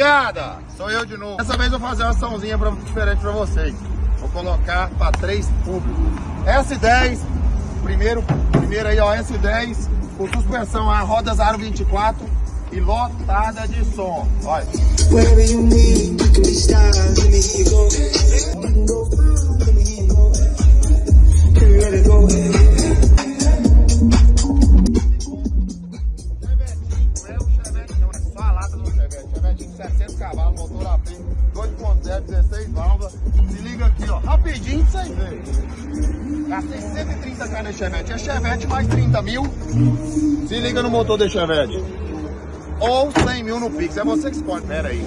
rapaziada, sou eu de novo. Dessa vez eu vou fazer uma açãozinha pra, diferente pra vocês. Vou colocar para três públicos. S10, primeiro, primeiro aí ó, S10, com suspensão a rodas aro 24 e lotada de som. Olha. No motor desse Chevette. Ou 100 mil no Pix. É você que escolhe. Pera aí,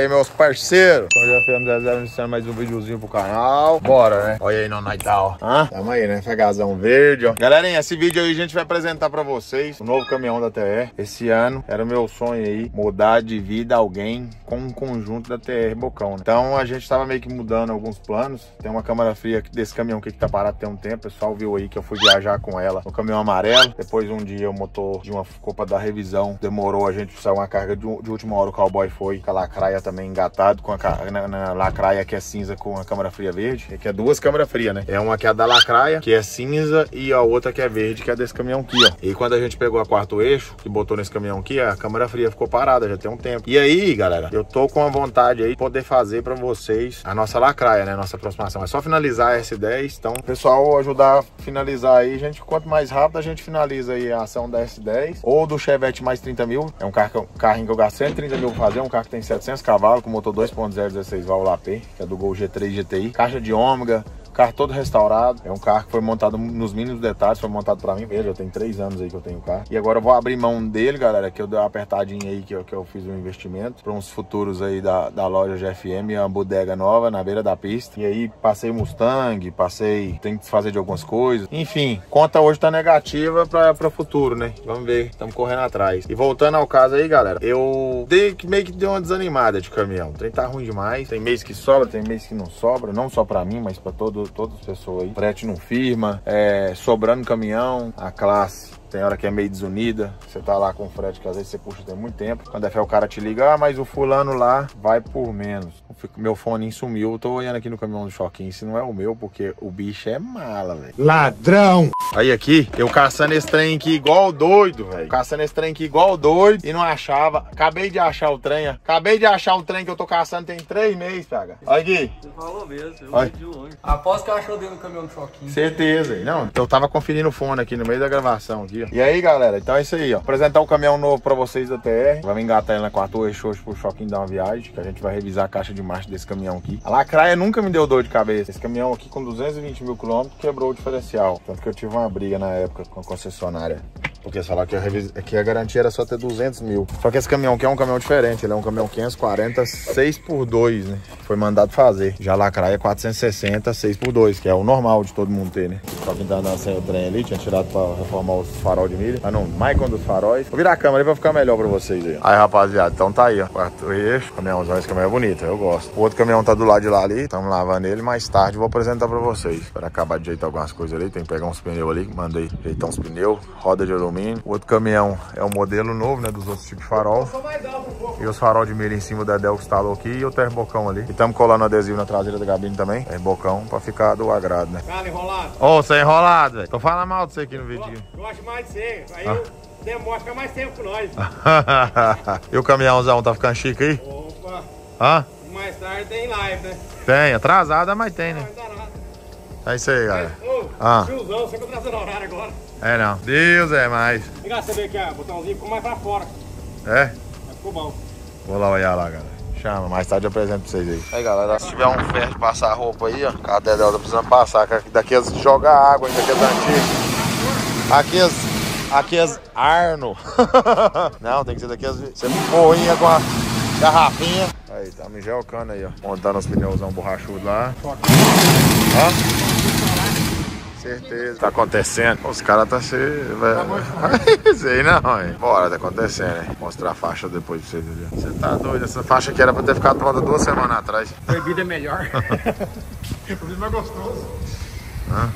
aí, meus parceiros. Então já fizemos iniciando mais um videozinho pro canal. Bora, né? Olha aí no Natal. Hã? Tamo aí, né? Fegazão verde, ó. Galerinha, esse vídeo aí a gente vai apresentar pra vocês o novo caminhão da TR. Esse ano era o meu sonho aí, mudar de vida alguém com um conjunto da TR Bocão, né? Então a gente tava meio que mudando alguns planos. Tem uma câmara fria desse caminhão aqui que tá parado tem um tempo. O pessoal viu aí que eu fui viajar com ela no caminhão amarelo. Depois um dia o motor de uma ficou da revisão. Demorou, a gente saiu uma carga de, de última hora. O cowboy foi com a lacraia também engatado com a na, na, lacraia que é cinza com a câmara fria verde. É que é duas câmaras frias, né? É uma que é a da lacraia, que é cinza, e a outra que é verde, que é desse caminhão aqui, ó. E quando a gente pegou a quarto eixo, que botou nesse caminhão aqui, a câmara fria ficou parada, já tem um tempo. E aí, galera, eu tô com a vontade aí de poder fazer pra vocês a nossa lacraia, né? Nossa aproximação. É só finalizar a S10. Então, pessoal, ajudar a finalizar aí, gente. Quanto mais rápido a gente finaliza aí a ação da S10 ou do Chevette mais 30 mil. É um carro, um carrinho que eu gasto 130 mil pra fazer, um carro que tem 700 cavalos, com motor 2.0 16 válvula AP, que é do Gol G3 GTI. Caixa de ômega, carro todo restaurado. É um carro que foi montado nos mínimos detalhes, foi montado para mim mesmo. Já tem três anos aí que eu tenho o carro. E agora eu vou abrir mão dele, galera, que eu dei uma apertadinha aí que eu, que eu fiz um investimento para uns futuros aí da, da loja GFM, uma bodega nova na beira da pista. E aí passei Mustang, passei, tem que fazer de algumas coisas. Enfim, conta hoje tá negativa para o futuro, né? Vamos ver, estamos correndo atrás. E voltando ao caso aí, galera, eu dei que meio que deu uma desanimada de caminhão. O trem tá ruim demais. Tem mês que sobra, tem mês que não sobra, não só para mim, mas para todas as pessoas aí. Frete não firma, é, sobrando caminhão, a classe tem hora que é meio desunida, você tá lá com o frete que às vezes você puxa tem muito tempo. Quando é fé o cara te liga, ah, mas o fulano lá vai por menos. Meu fone sumiu, eu tô olhando aqui no caminhão do Choquinho, se não é o meu, porque o bicho é mala, velho. Ladrão! Aí aqui, eu caçando esse trem aqui igual doido, velho. Caçando esse trem aqui igual doido e não achava. Acabei de achar o trem, acabei de achar o trem que eu tô caçando tem três meses, pega. Olha aqui. Você falou mesmo, eu vi de longe. Após que achou dentro do caminhão do Choquinho. Certeza, não, eu tava conferindo o fone aqui no meio da gravação aqui, ó. E aí, galera, então é isso aí, ó. Apresentar um caminhão novo pra vocês da TR. Vamos engatar ele na quarto eixo hoje pro Choquinho dar uma viagem, que a gente vai revisar a caixa de marcha desse caminhão aqui. A lacraia nunca me deu dor de cabeça. Esse caminhão aqui com 220 mil quilômetros quebrou o diferencial. Tanto que eu tive uma briga na época com a concessionária. Porque falaram que a, que a garantia era só ter 200 mil. Só que esse caminhão aqui é um caminhão diferente. Ele é um caminhão 540 6 por 2 né? Foi mandado fazer. Já lacraia 460 6 por 2 que é o normal de todo mundo ter, né? Só quem tá sem o trem ali, tinha tirado pra reformar os farol de milha. Ah não, mais quando os faróis. Vou virar a câmera aí pra ficar melhor pra vocês aí. Aí, rapaziada, então tá aí, ó. Quarto eixo, caminhãozão, esse caminhão é bonito, eu gosto. O outro caminhão tá do lado de lá ali, estamos lavando ele. Mais tarde vou apresentar pra vocês. Para acabar de ajeitar algumas coisas ali, tem que pegar uns pneus ali. Mandei ajeitar uns pneus, roda de alumínio. O outro caminhão é um modelo novo, né, dos outros tipos de farol. E os farol de milha em cima da Del que instalou aqui e o terbocão ali. E estamos colando adesivo na traseira da cabine também. Terbocão pra ficar do agrado, né? Cara enrolado. Ô, oh, você é enrolado, velho. Tô falando mal de você aqui no vídeo. Gosto mais de você. Aí ah. eu demoro, fica mais tempo com nós. e o caminhãozão tá ficando chique aí? Opa. Hã? Mais tarde tem live, né? Tem, atrasada, mas tem, né? É isso aí, galera. Ô, ah. tiozão, você que atrasando o horário agora. É não. Deus é mais. Liga, você vê aqui, ó, botãozinho ficou mais pra fora. É? Ficou bom. Vou lá olhar lá, galera. Chama, mais tarde eu apresento pra vocês aí. Aí, galera, se tiver um ferro de passar roupa aí, ó. Cada dedel tá precisando passar. Daqui as joga água ainda, daqueles antigos. Aqui as. Aqui as Arno. Não, tem que ser daqui as. Você porrinha com a garrafinha. Aí, tá me aí, ó. Montando os pneusão borrachudo lá. Hã? Certeza. Tá acontecendo. Os caras tá se. Sei não, hein? Bora, tá acontecendo, hein? Mostrar a faixa depois pra vocês verem. Você tá doido? Essa faixa aqui era pra ter ficado pronta duas semanas atrás. Proibido é melhor. É mais gostoso. Hã?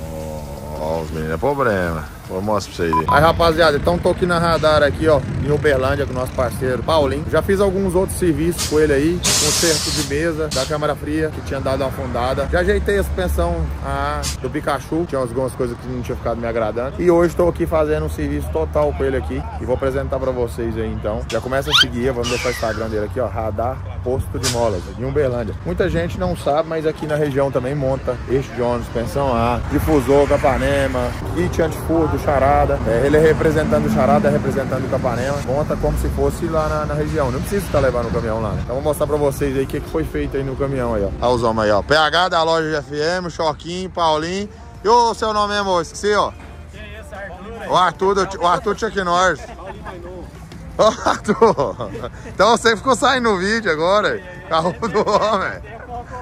Ó, os meninos é problema. Vou mostrar pra vocês aí. Aí, rapaziada, então tô aqui na radar aqui, ó, em Uberlândia com o nosso parceiro Paulinho. Já fiz alguns outros serviços com ele aí, conserto de mesa da câmara fria, que tinha dado uma afundada. Já ajeitei a suspensão a, do Pikachu, tinha algumas coisas que não tinha ficado me agradando. E hoje tô aqui fazendo um serviço total com ele aqui e vou apresentar pra vocês aí, então. Já começa a seguir, vamos deixar o Instagram dele aqui, ó, Radar Posto de Molas, em Uberlândia. Muita gente não sabe, mas aqui na região também monta eixo de ônibus, suspensão A, difusor, capanema, kit antifurto, do Charada. É, ele é representando o Charada, é representando o Capanema. Monta como se fosse lá na, na região. Não precisa estar levando o caminhão lá, né? Então vou mostrar pra vocês aí o que, que foi feito aí no caminhão aí, ó. Olha os homens aí, ó. PH da loja de FM, Choquinho, Paulinho. E o seu nome moço? Esqueci, ó. Quem é esse Arthur? O Arthur, o Arthur Chuck Norris. Ô, Arthur. Então você ficou saindo no vídeo agora. Carro do homem.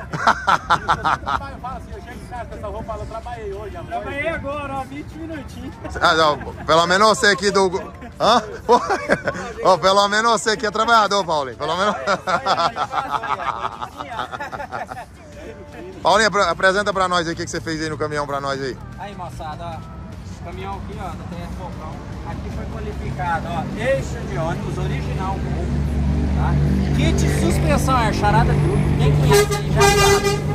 trabalhei hoje, amor. Trabalhei agora, ó, 20 minutinhos. Ah, não, pelo menos você aqui do. Hã? oh, pelo menos você aqui é trabalhador, Paulinho. Pelo menos. Paulinho, apresenta pra nós aí o que, que você fez aí no caminhão pra nós aí. Aí, moçada, ó. Caminhão aqui, ó, da TS Falcão. Aqui foi qualificado, ó. Eixo de ônibus original, tá? Kit suspensão, é charada tudo. Quem conhece já sabe.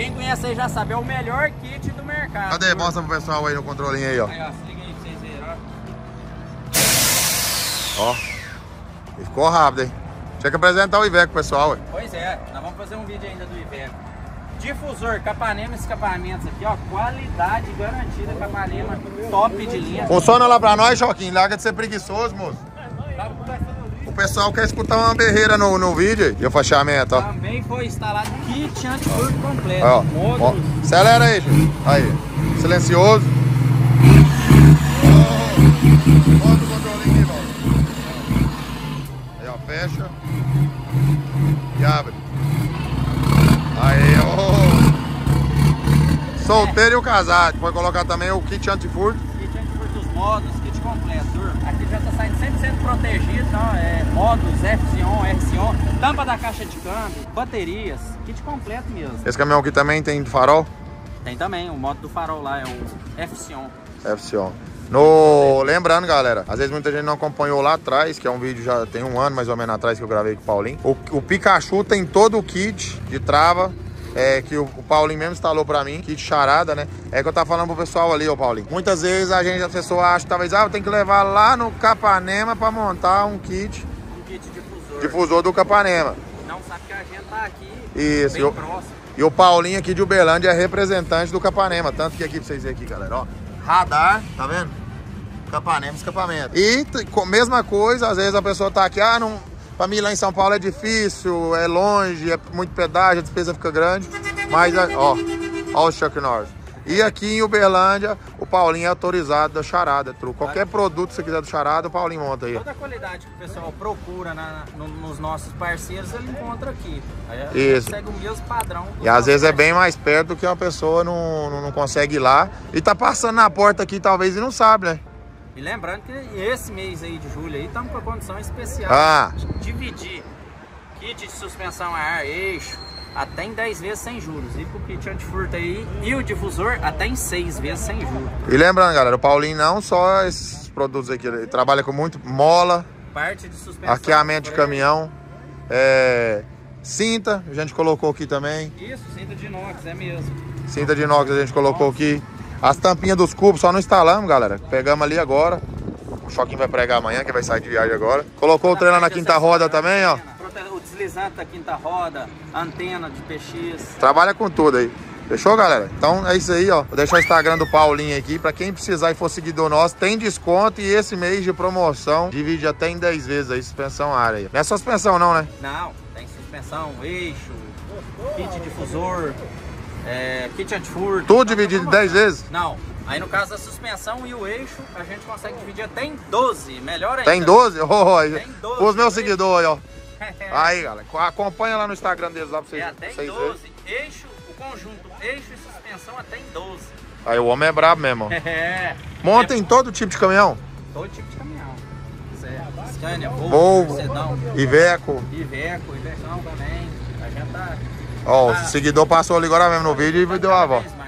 Quem conhece aí já sabe, é o melhor kit do mercado. Cadê? Mostra pro pessoal aí no controlinho aí, ó. Aí, ó, se liga aí pra vocês verem, ó. Ó. Ficou rápido, hein? Tinha que apresentar o Iveco, pessoal, ué. Pois é, nós vamos fazer um vídeo ainda do Iveco. Difusor, Capanema escapamentos aqui, ó. Qualidade garantida, Capanema top de linha. Funciona lá pra nós, Joaquim. Larga de ser preguiçoso, moço. Tá o pessoal quer escutar uma berreira no, no vídeo e o fechamento, ó. Também foi instalado kit antifurto completo. Ó, ó, acelera aí, gente. Aí. Silencioso. Bota o controlinho aí, Aí, ó, fecha. E abre. Aí, ó. Solteiro e o casado. Pode colocar também o kit antifurto. Kit antifurto dos modos, kit completo, turma. Aqui já tá 100% protegido, então, é, modos FCON, RCON, tampa da caixa de câmbio, baterias, kit completo mesmo. Esse caminhão aqui também tem farol? Tem também, o modo do farol lá é o FCON. FCON. No... Lembrando, galera, às vezes muita gente não acompanhou lá atrás, que é um vídeo já tem um ano mais ou menos atrás que eu gravei com o Paulinho. O, o Pikachu tem todo o kit de trava, é, que o, o, Paulinho mesmo instalou pra mim, kit charada, né? É que eu tava falando pro pessoal ali, ô Paulinho. Muitas vezes a gente, a pessoa acha, talvez, ah, tem que levar lá no Capanema pra montar um kit. Um kit difusor. Difusor do Capanema. Não sabe que a gente tá aqui Isso, bem eu, próximo. E o Paulinho aqui de Uberlândia é representante do Capanema. Tanto que aqui pra vocês verem aqui, galera, ó. Radar, tá vendo? Capanema, escapamento. E mesma coisa, às vezes a pessoa tá aqui, ah, não, pra mim lá em São Paulo é difícil, é longe, é muito pedágio, a despesa fica grande. Mas, ó, ó o Chuck Norris. E aqui em Uberlândia, o Paulinho é autorizado da Charada, truco. Qualquer produto que você quiser do Charada, o Paulinho monta aí. Toda a qualidade que o pessoal procura na, no, nos nossos parceiros, ele encontra aqui. Aí Isso. segue o mesmo padrão. E às vezes é bem mais perto do que uma pessoa não, não, não consegue ir lá. E tá passando na porta aqui, talvez, e não sabe, né? E lembrando que esse mês aí de julho aí estamos com a condição especial ah. de dividir kit de suspensão a ar, eixo, até em 10 vezes sem juros. E com o kit antifurto aí e o difusor até em 6 vezes sem juros. E lembrando, galera, o Paulinho não só esses produtos aqui, ele trabalha com muito mola, parte de suspensão, arqueamento de caminhão, é, cinta, a gente colocou aqui também. Isso, cinta de inox, é mesmo. Cinta de inox a gente colocou aqui. As tampinhas dos cubos só não instalamos, galera. Pegamos ali agora. O Choquinho vai pregar amanhã, que vai sair de viagem agora. Colocou o trailer na quinta roda também, ó. O deslizante da quinta roda, antena de PX. Trabalha com tudo aí. Fechou, galera? Então é isso aí, ó. Vou deixar o Instagram do Paulinho aqui. Pra quem precisar e for seguidor nosso, tem desconto. E esse mês de promoção divide até em 10 vezes aí, suspensão área. Não é suspensão não, né? Não, tem suspensão, eixo, kit difusor, é, kit antifurto. Tudo dividido em 10 vezes? Não. Aí no caso da suspensão e o eixo, a gente consegue dividir até em 12, melhor ainda. Tem 12? Oh, Tem 12. Os meus seguidores, ó. Aí, galera, acompanha lá no Instagram deles lá pra vocês, É até em vocês 12. Eixo, o conjunto, eixo e suspensão até em 12. Aí o homem é brabo mesmo. ó. É. Monta em todo tipo de caminhão. Todo tipo de caminhão. Certo. Scania, Volvo, Volvo, Sedão, Iveco. Iveco, Iversão também. A gente tá... Ó, o Ah. seguidor passou ali agora mesmo no vídeo e deu a volta.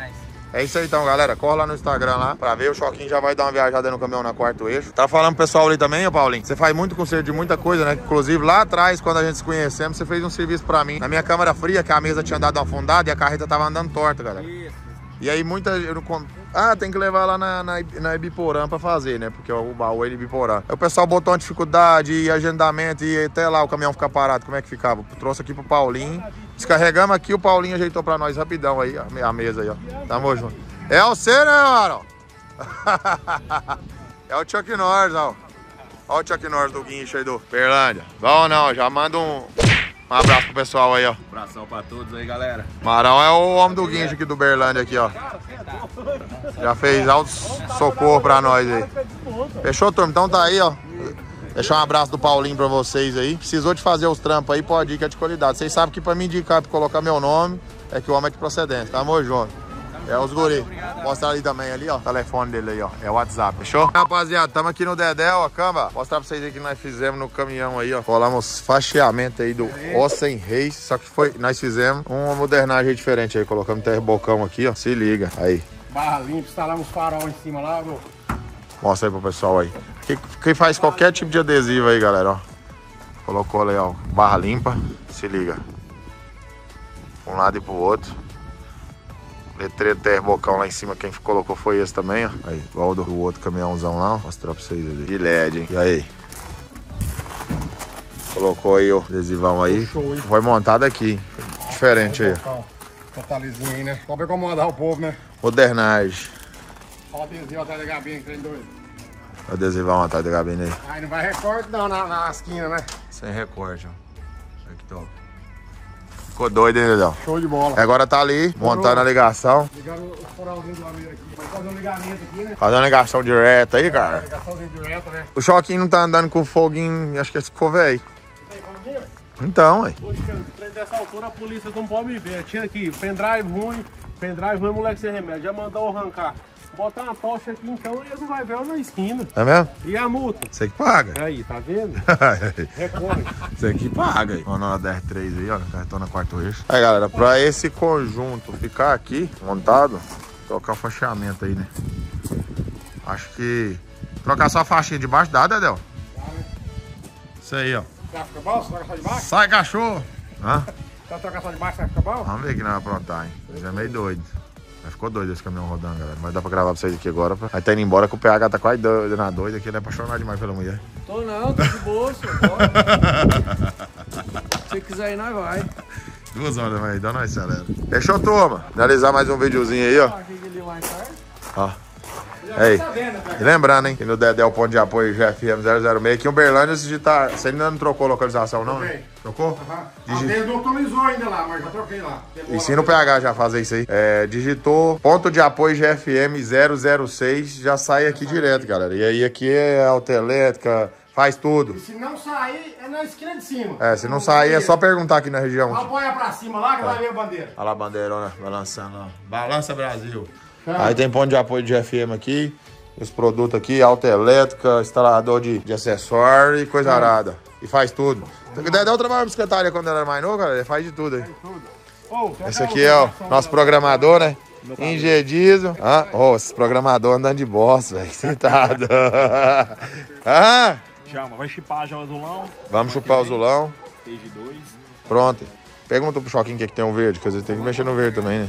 É isso aí então, galera. Corre lá no Instagram lá pra ver. O Choquinho já vai dar uma viajada no caminhão na quarto eixo. Tá falando pro pessoal ali também, ô Paulinho? Você faz muito conselho de muita coisa, né? Inclusive lá atrás, quando a gente se conhecemos, você fez um serviço pra mim. Na minha câmara fria, que a mesa tinha dado afundada e a carreta tava andando torta, galera. Isso. E aí muita. Eu não Ah, tem que levar lá na, na, na Ibiporã pra fazer, né? Porque o baú é Ibiporã. Aí o pessoal botou uma dificuldade e agendamento e até lá o caminhão ficar parado. Como é que ficava? Trouxe aqui pro Paulinho. Descarregamos aqui, o Paulinho ajeitou pra nós rapidão aí, a me- a mesa aí, ó. Tamo junto. É você, né, mano? é o Chuck Norris, ó. Ó o Chuck Norris do guincho aí do Berlândia. Bom não, já manda um, um abraço pro pessoal aí, ó. Abração pra todos aí, galera. Marão é o homem do guincho aqui do Berlândia aqui, ó. Já fez alto socorro pra nós aí. Fechou, turma? Então tá aí, ó. Deixar um abraço do Paulinho pra vocês aí. Precisou de fazer os trampos aí, pode ir que é de qualidade. Vocês sabem que pra me indicar, pra colocar meu nome, é que o homem é de procedência. Tamo junto. É os guri. Mostrar ali também, ali, ó. O telefone dele aí, ó. É o WhatsApp, fechou? Rapaziada, tamo aqui no Dedé, ó, camba. Mostrar pra vocês aí que nós fizemos no caminhão aí, ó. Colamos facheamento aí do Ossen Reis. Só que foi, nós fizemos uma modernagem diferente aí. Colocamos terbocão aqui, ó. Se liga. Aí. Barra limpa, instalamos farol em cima lá, viu? Mostra aí pro pessoal aí. Que, que faz qualquer tipo de adesivo aí, galera, ó. Colocou ali, ó, barra limpa. Se liga. Um lado e pro outro. Letreiro terbocão lá em cima, quem colocou foi esse também, ó. Aí, igual o do outro caminhãozão lá, ó. Mostrar pra vocês ali. De LED, hein. E aí? Colocou aí o adesivão aí. Show, hein? Foi montado aqui. Diferente aí. Totalizinho aí, né? Só pra incomodar o povo, né? Modernagem. Ó, adesivo atrás da gabinha que tem doido. Adesivão atrás da gabine aí. Aí não vai recorte não na, na esquina, né? Sem recorte, ó. Olha que top. Ficou doido, hein, Dedão? Show de bola. Agora tá ali, montando a ligação. Ligaram o farolzinho do amigo aqui. Vai fazer um ligamento aqui, né? Fazendo a ligação direta aí, cara. Ligaçãozinho direta, né? O Choquinho não tá andando com foguinho, acho que esse ficou velho. Então, ué. Hoje, dessa altura, a polícia não pode me ver. Tinha aqui, pendrive ruim, pendrive ruim, moleque sem remédio. Já mandou arrancar. Botar uma tocha aqui, então, ele não vai ver ela na esquina. É mesmo? E a multa? Você que paga. Aí, tá vendo? Recorre. Você que paga aí. Na DR3 aí, ó, cartona quarto eixo. Aí, galera, pra esse conjunto ficar aqui, montado, trocar o fechamento aí, né? Acho que... Trocar só a faixinha de baixo dá, Dedel? Isso aí, ó. Já fica bom? Você troca só de baixo? Sai, cachorro! Hã? Já trocar só de baixo, vai ficar bom? Vamos ver que não vai aprontar, hein? Mas é meio doido. Mas ficou doido esse caminhão rodando, galera. Mas dá pra gravar pra vocês aqui agora. Pra... Aí tá indo embora que o PH tá quase doido na doida, que ele é apaixonado demais pela mulher. Tô não, tô de bolso. Se você quiser ir, nós vai. Duas horas, vai, dá nós, acelera. Fechou, turma? Finalizar mais um videozinho aí, ó. Aqui E lembrando, hein? Que no Dedé o ponto de apoio GFM 006. Aqui em Uberlândia, se digitar. Você ainda não trocou a localização, não? Né? Troquei. Trocou? Às vezes não atualizou ainda lá, mas já troquei lá. Ensina o PH já a fazer isso aí. É, digitou ponto de apoio GFM 006, já sai aqui direto, galera. E aí aqui é autoelétrica, faz tudo. E se não sair, é na esquina de cima. É, se não sair é só perguntar aqui na região. Apoia pra cima lá que vai ver a bandeira. Olha lá a bandeirona balançando, ó. Balança Brasil. Aí tem ponto de apoio de GFM aqui. Os produtos aqui, autoelétrica, instalador de, de acessório e coisa arada. E faz tudo. O Dedé trabalhava bicicletária quando ele era mais novo, cara. Ele faz de tudo aí. Ô, tem Esse até aqui é o nosso programador, né? Ingedizo. Ah, oh, esse programador andando de bosta, velho. Sentado. ah, Chama, vai chipar já o azulão, vamos chupar o zulão. stage 2. Pronto. Pergunta pro Choquinho o que, é que tem um verde, que às vezes tem que mexer no verde também, né?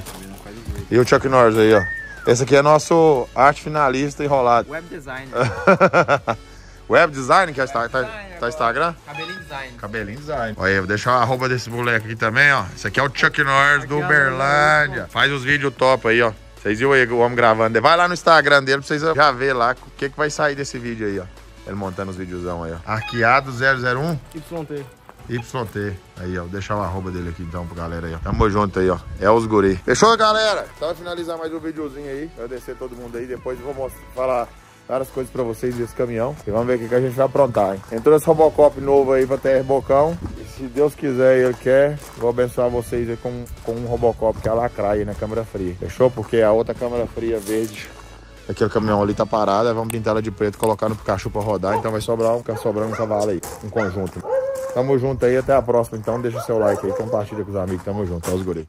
E o Chuck Norris aí, ó. Esse aqui é nosso arte finalista enrolado. Web design. Web design, que é Insta- tá, tá Instagram? Cabelinho design. Cabelinho design. Olha aí, vou deixar a arroba desse moleque aqui também, ó. Esse aqui é o Chuck Norris do Uberlândia. Faz os vídeos top aí, ó. Vocês viram aí o homem gravando. Vai lá no Instagram dele pra vocês já ver lá o que, que vai sair desse vídeo aí, ó. Ele montando os videozão aí, ó. Arqueado 001 YT. YT. Aí, ó. Deixar o arroba dele aqui então pra galera aí, ó. Tamo junto aí, ó. É os guri. Fechou, galera? Então vai finalizar mais um videozinho aí. Agradecer todo mundo aí. Depois vou mostrar, falar várias coisas pra vocês desse caminhão. E vamos ver o que, a gente vai aprontar, hein? Entrou esse Robocop novo aí pra TR Bocão. E se Deus quiser e Ele quer, vou abençoar vocês aí com, com um Robocop que é a lacraia na câmera fria. Fechou? Porque a outra câmera fria verde Aquele caminhão ali tá parado, vamos pintar ela de preto, colocar no cachorro pra rodar, então vai sobrar um, é sobrando um cavalo aí, um conjunto. Tamo junto aí, até a próxima. Então deixa o seu like aí, compartilha com os amigos. Tamo junto, aos guri.